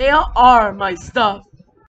They are my stuff.